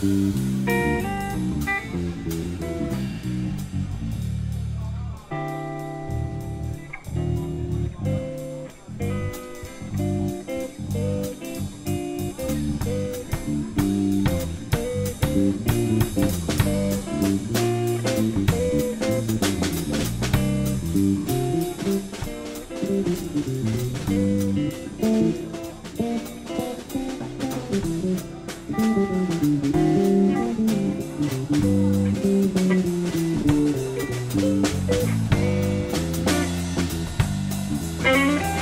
Thank mm -hmm. you. Música